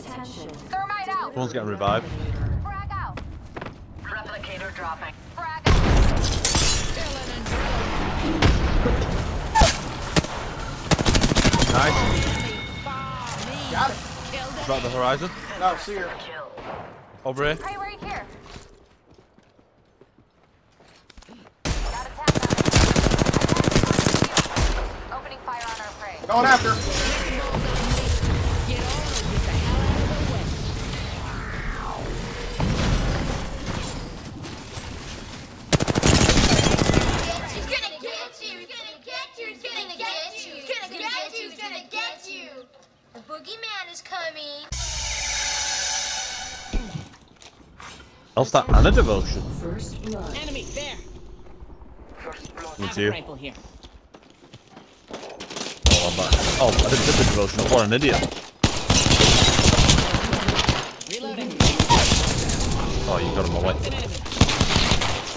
Attention. Thermite out. One's getting revived. Frag out. Replicator dropping. Frag out. Nice. Got it. Is that the horizon? No, see her. Kill. Over here. Hey, right here. Got a Else that and a devotion. First blood. Enemy there. Me Have too. a rifle here. Oh, I'm back. Oh, I didn't get the devotion. What an idiot. Reloading. Oh, you got him away. An.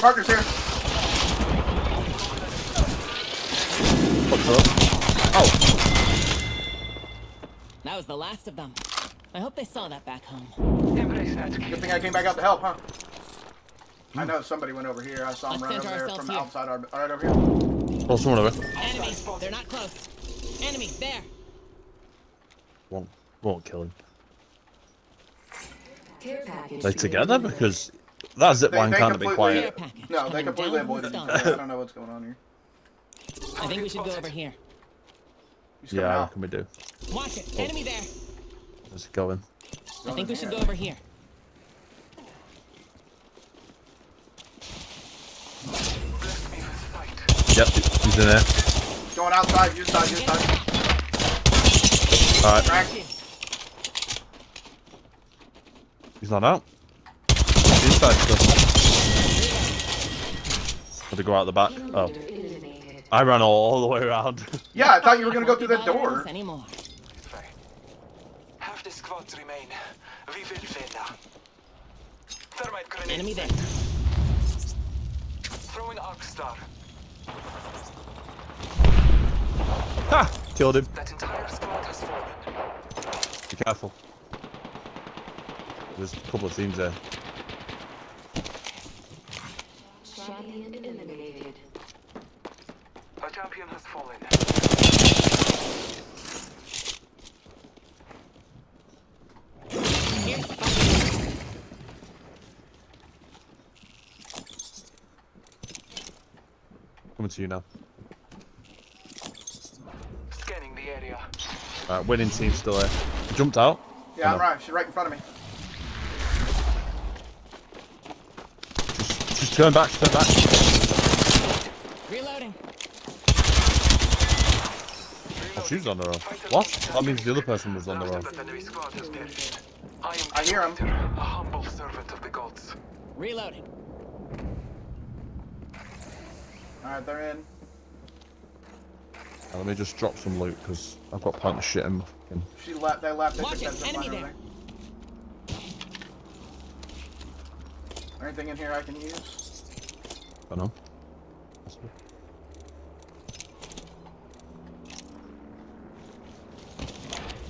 Parker's here. What's up? Oh, That was the last of them. I hope they saw that back home. Good thing I came back out to help, huh? I know somebody went over here. I saw him Let's run center over there from here. outside our right over here. oh, someone over. there. Enemy. They're not close. Enemy there. Won't, won't kill him. Care. They together? Because that zip line can't be quiet. No, they completely down from avoided the me. I don't know what's going on here. I think we should go over here. He's coming Yeah, out. what can we do? Watch it. Oh. Enemy there. Let's go in. I think we should go over here. Yep, he's in there. Going outside, you side, you side. Alright, Crack. he's not out. He's inside still. Had to go out the back. Oh, I ran all, all the way around. Yeah, I thought you were gonna go through be that door. Anymore. Half the squads remain. We will win now. Thermite grenade. Enemy there. Throwing arc star. Killed him. That entire squad has fallen. Be careful. There's a couple of teams there. Champion eliminated. A champion has fallen. Here's fire. Coming to you now. Alright, winning team still there. Jumped out. Yeah, I'm right. She's right in front of me. Just turn back, turn back. Reloading. Oh, she's on her own. What? That means the other person was on their own. That enemy squad has perished. I am I hear 'em. Jupiter, a humble servant of the gods. Reloading. Alright, they're in. Now, let me just drop some loot because I've got plenty of shit in my fucking- She left. They left. They Watch took it, that zip enemy line there. there. Anything in here I can use? I don't know.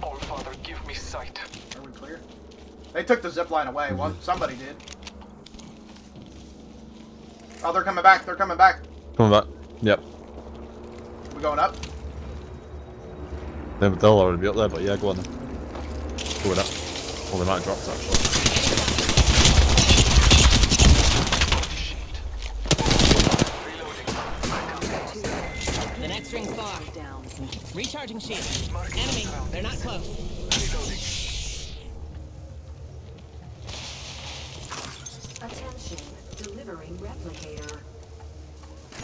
All Father, give me sight. Are we clear? They took the zip line away. One, somebody did. Oh, they're coming back. They're coming back. Coming back. Yep. We going up? They- They'll already be up there, but yeah, go on then. Go with that. Well, they might drop actually. The next ring's far. Down. Recharging shield. Enemy. They're not close. Attention. Delivering replicator.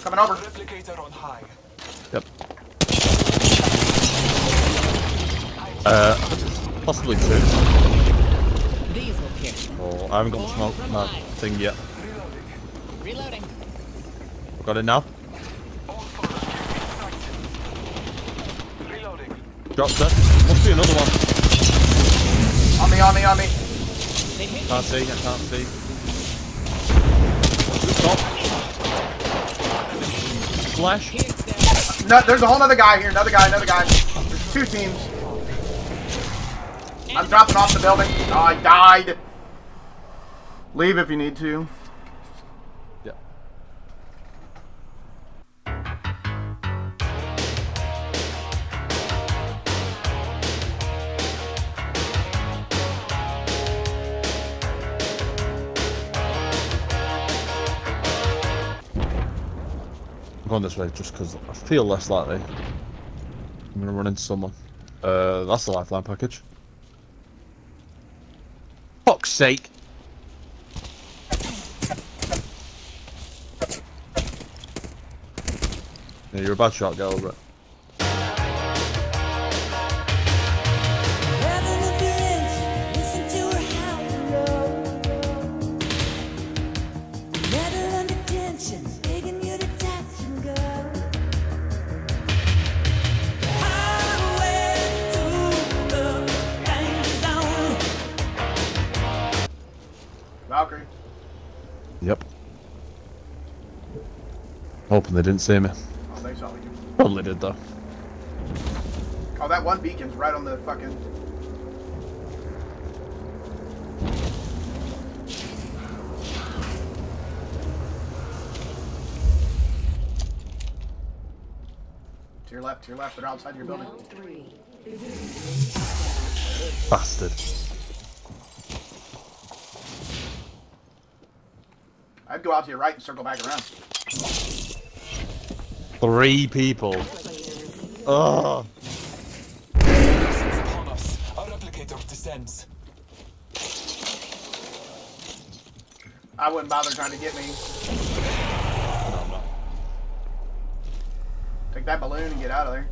Coming over. Replicator on high. Uh, possibly two. These will Oh, I haven't got the smoke my thing yet. Reloading. Got it now. All Father, give me sight. Reloading. Dropped it. Must be another one. On me, on me, on me. Can't see, I can't see. Stop. Flash. No, there's a whole other guy here. Another guy, another guy. There's two teams. I'm dropping off the building. Oh, I died. Leave if you need to. Yeah. I'm going this way just because I feel less likely. I'm gonna run into someone. Uh, that's the lifeline package. Fuck's sake! Yeah, you're a bad shot, get over it. Yep. Hoping they didn't see me. Oh, they saw you. Probably did though. Oh, that one beacon's right on the fucking. To your left, to your left. They're outside your building. Bastard. I'd go out to your right and circle back around. Three people. Ugh. It's upon us. Our replicator descends. I wouldn't bother trying to get me. Take that balloon and get out of there.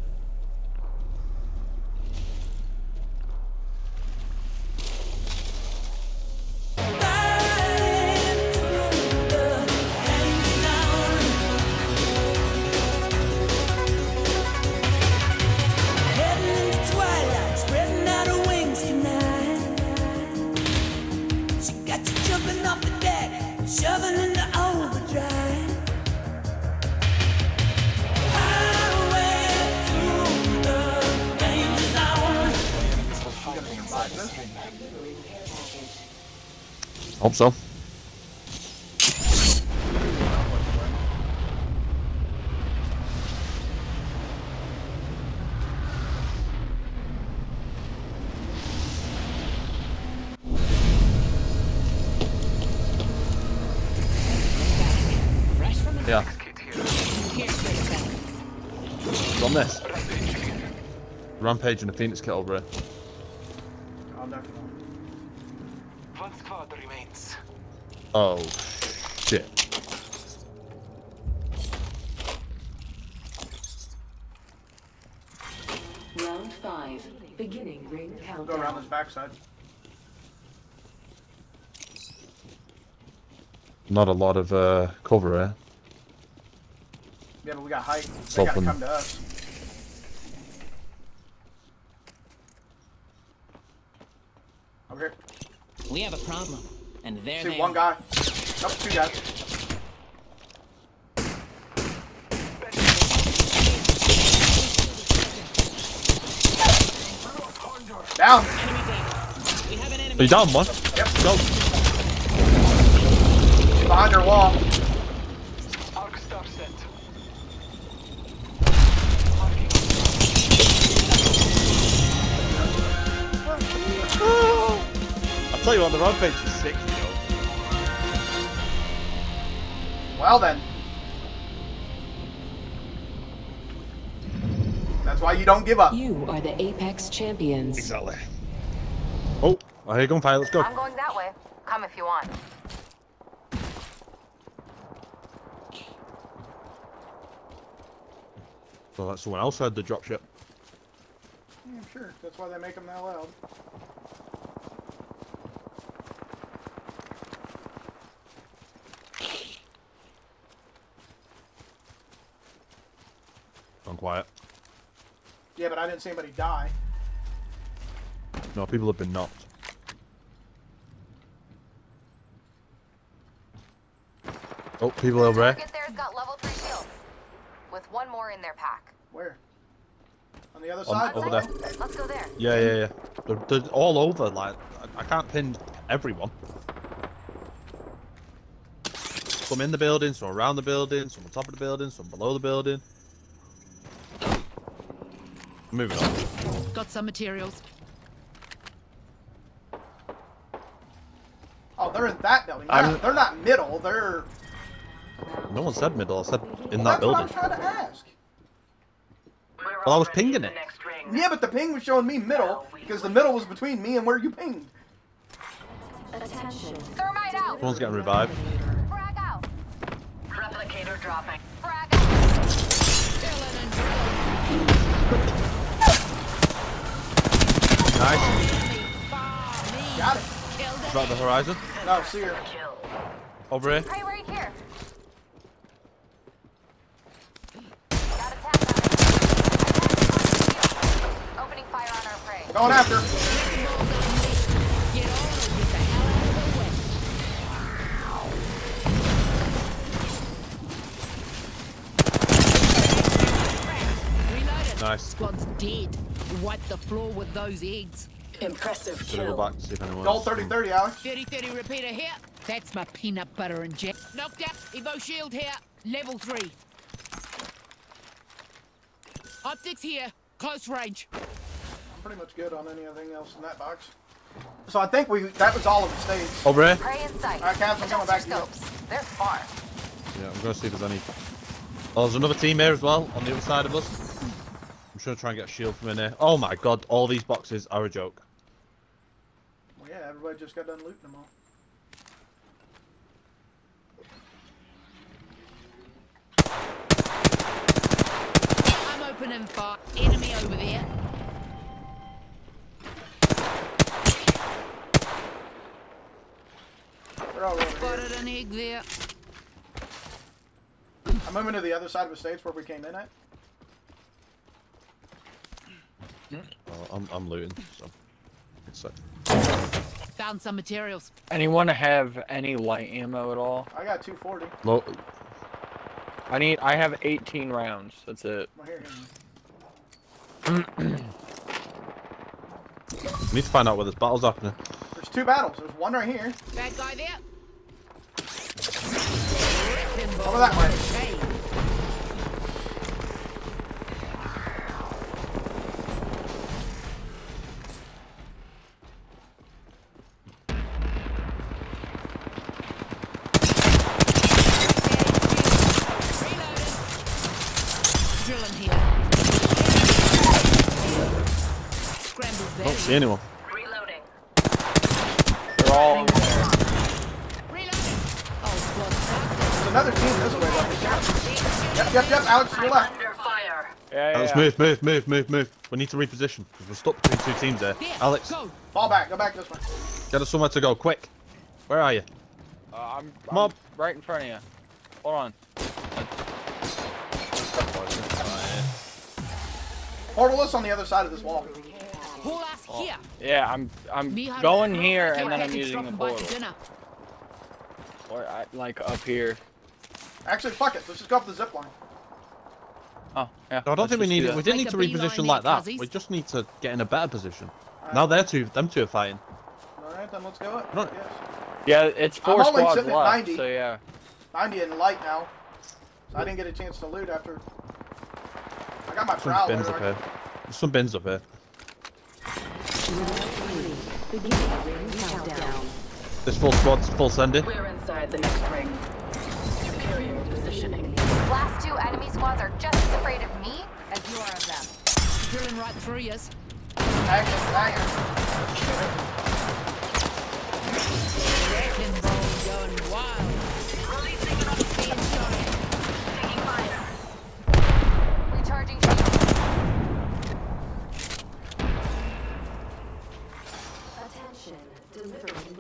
Shoving overdrive. Highway through the inside the stream. Hope so. It's on this. Rampage here. Rampage and a Phoenix kit over here. Oh. One squad remains. Oh, shit. Round five. Beginning ring Go around this backside. Not a lot of uh, cover here. Yeah, but we got height. It's They gotta open. come to us. Over here. We have a problem, and there See they one are. guy. Nope, two guys. Down. Enemy. We have an Are enemy. you down, one? Yep. Go. Behind your wall. I tell you what, is sick, you know. Well then. That's why you don't give up. You are the Apex champions. Exactly. Oh, I hear gunfire. Let's go. I'm going that way. Come if you want. So that's someone else had the dropship. Yeah, I'm sure. That's why they make them that loud. Quiet. Yeah, but I didn't see anybody die. No, people have been knocked. Oh, people over there. Target there's got level 3 shields. With one more in their pack. Where? On the other On- side? over there. Let's go there. Yeah, yeah, yeah. They're, they're all over. Like I, I can't pin everyone. Some in the building, some around the building, some on top of the building, some below the building. Moving on. Got some materials. Oh, they're in that building. They're not, they're not middle. They're. No one said middle. I said in Well, that that's what I building. trying to ask. Well, I was pinging it. Yeah, but the ping was showing me middle because the middle was between me and where you pinged. Attention. Thermite out. Someone's getting revived. Frag out. Replicator dropping. Frag out. Drilling and drilling. Nice. Got it. Killed Is the horizon? No, see her. Over here. Prey right here. Got attack on it. Opening fire on our prey. Going after. Get on or get the hell out of the way. Reloaded. Nice. Squad's dead. Wipe the floor with those eggs. Impressive Gonna go kill. back to see if anyone. Gold else- 30 30, Alex. 30 30 repeater here. That's my peanut butter and jam. Knocked out. Evo shield here. Level 3. Optics here. Close range. I'm pretty much good on anything else in that box. So I think we that was all of the stage. Over here. Prey in sight. Alright, Kavz, I'm coming back to you. Scopes. They're far. Yeah, I'm gonna see if there's any. Oh, there's another team here as well on the other side of us. I'm just gonna try and get a shield from in here. Oh my god, all these boxes are a joke. Well, yeah, everybody just got done looting them all. I'm opening fire. Enemy over there. They're all over here. Spotted an egg there. I'm moving to the other side of the stage where we came in at. Oh, I'm, I'm looting, so. It's like, Found some materials. Anyone have any light ammo at all? I got 240. low, I need. I have 18 rounds. That's it. Well, need to find out where this battle's happening. There's two battles. There's one right here. Bad guy there. Over that way. See anyone. Reloading. They're all. Reloading. Oh, squad. There's another team this way. Though. Yep, yep, yep. Alex, to your left. Yeah, yeah. Alex, yeah. move, move, move, move, move. We need to reposition because we're stuck between two teams there. There. Alex, Go. Fall back. Go back this way. get us somewhere to go, quick. Where are you? Uh, I'm, Come I'm right in front of you. Hold on. Portal us on the other side of this wall. Pull here. Yeah, I'm. I'm Me hunter. going here and then I'm using the dropping by for portal. Or I, like up here. Actually, fuck it. Let's just go up the zip line. Oh, yeah. No, I don't let's think we need it. We didn't Make need to reposition like that. cuzzies. We just need to get in a better position. Now they're two, them two are fighting. All right, then let's go up. Right. Yes. Yeah, it's four I'm only squads sitting at left. 90. So yeah. 90 in light now. So I didn't get a chance to loot after. I got my Some prowler. bins up right? here. There's some bins up here. Beginning. This full squad's full sending. We're inside the next ring. Superior positioning. Last two enemy squads are just as afraid of me as you are of them. Drilling right through yous. Action, action. Wrecking ball going wild.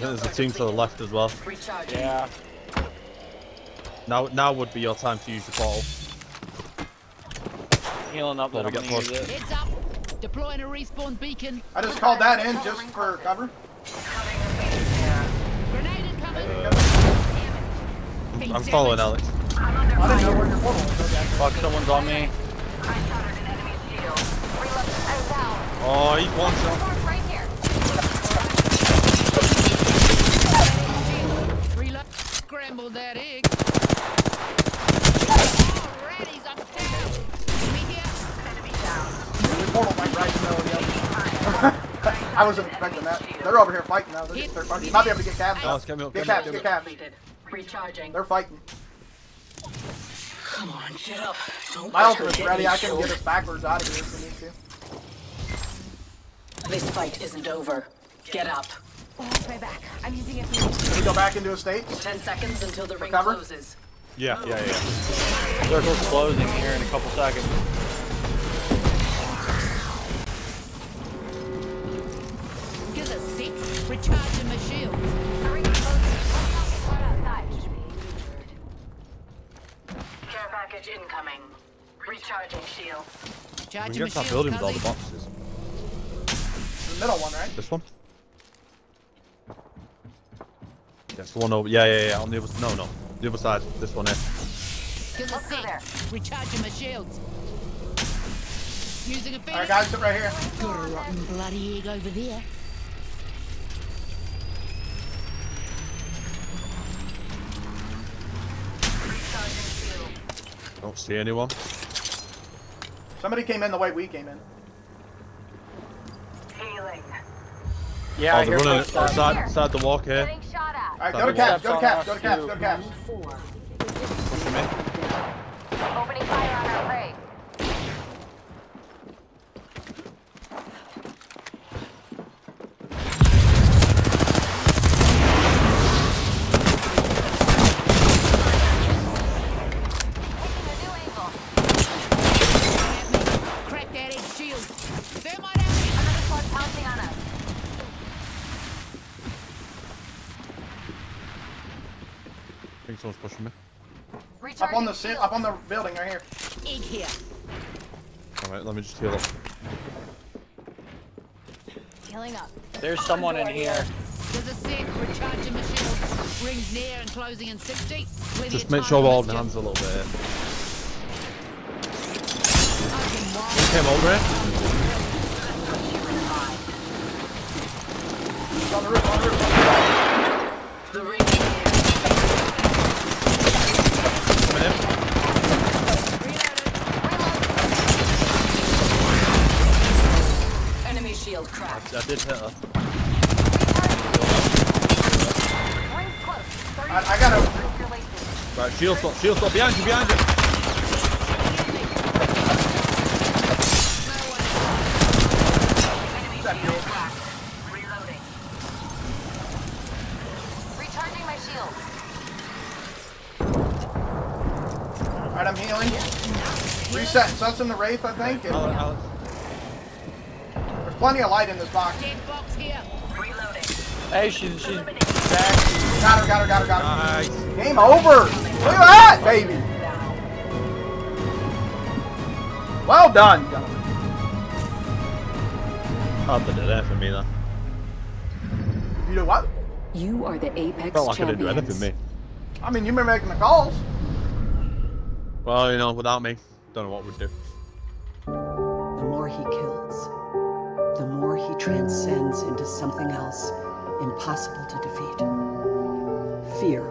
Healing up. There's a team to the left as well. Yeah. Now, now would be your time to use the portal. Healing up, Well, then we I'm get gonna use pushed. it. Heads up. Deploying a respawn beacon. I just called that in just for cover. Grenade incoming. Uh, I'm, I'm following Alex. I didn't know where your portal was. Okay. Fuck, someone's on me. I'm down. Oh, he's one shot. Scrambled that egg. Alrighty, I'm down. Enemy here. The portal went right in the middle of the other. I wasn't expecting that. They're over here fighting now. They're just third party. You might be able to get Kavz. Alex, get me up, Get get Kavz, get get Kavz. Recharging. They're fighting. Come on, get up. Don't My let her ultimate's get ready. I can get us backwards out of here if we need to. This fight isn't over. Get up. My back. I'm using it Can we go back into a state? Ten seconds until the ring Recover? closes. Yeah, yeah, yeah. Circle's closing here in a couple seconds. Give us six. Recharging my shields. The ring is closing. Let's not get caught outside. Care package incoming. Recharging shield. We Charging can my get to building with all the boxes. The middle one, right? This one? That's one over. Yeah, yeah, yeah. On the other. No, no. The other side. This one here. Give us Look there. Recharging my shields. Using a All phoenix. right, guys, sit right here. Got a rotten bloody egg over there. Don't see anyone. Somebody came in the way we came in. Healing. Yeah, I oh, hear they're running outside, outside the walk here. Getting shot at. All right, go to Kavz, go to Kavz, go to Kavz, go to Kavz. Pushing me. Opening fire on our prey. Taking a new angle. Crack that egg shield. Thermite out. Another squad pouncing on us. I think someone's pushing me. Up on the Recharging shield. up on the building right here. Egg here. Alright, let me just heal up. Healing up. There's someone in here. There's a sec. Recharging my shields. Rings near and closing in 60. Plenty Just make sure for we're holding hands a little bit here. Fucking wild. Came over here? It's on the roof, on the roof. On the roof. The ring is here. Coming in. Enemy shield cracked. I did hit her. Rings close. 30 I, I gotta. seconds your laces. Right, shield stop, shield stop, behind you, behind you! Shield cracked. Reloading. Recharging my shield. Alright, I'm healing. Reset. So that's in the Wraith, I think. And Alex, Alex. There's plenty of light in this box. Dead box here. Reloading. Hey, she's she's back. Got her, got her, got her, got her. Nice. Game over. Look at that, baby. Well done, gentlemen. Hard to that for me, though. You know what? You are the Apex Felt like I didn't do champions. anything, me. I mean, you've been making the calls. Well, you know, without me, don't know what we'd do. The more he kills, the more he transcends into something else impossible to defeat. Fear.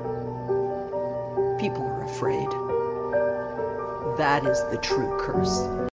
People are afraid. That is the true curse.